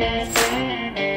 Yeah.